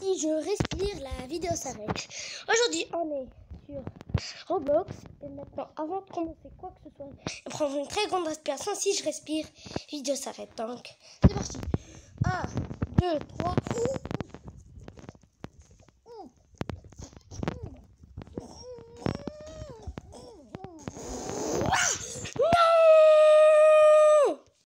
Si je respire, la vidéo s'arrête. Aujourd'hui, on est sur Roblox. Et maintenant, avant de commencer quoi que ce soit, je prendre une très grande respiration. Si je respire, vidéo s'arrête. Donc, c'est parti. 1, 2, 3.